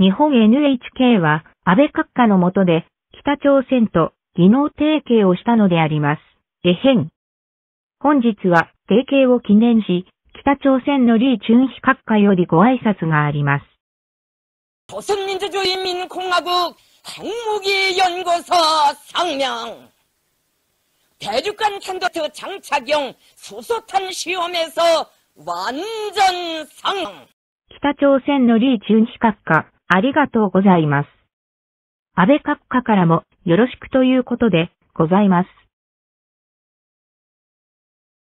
日本 NHK は安倍閣下の下で北朝鮮と技能提携をしたのであります。えへん。本日は提携を記念し、北朝鮮の李チュンヒ閣下よりご挨拶があります。 조선민주주의인민공화국 핵무기연구소 상명 대륙간 탄도트 장착용 수소탄 시험에서 완전 상 北朝鮮の李チュンヒ閣下、 ありがとうございます。安倍閣下からもよろしくということでございます。